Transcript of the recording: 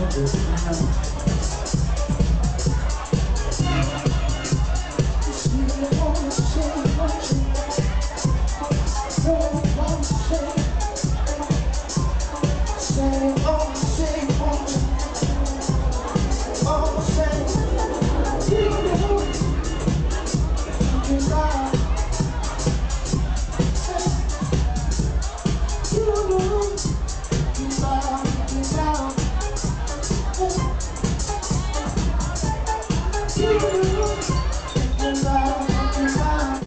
하나 둘 하나 둘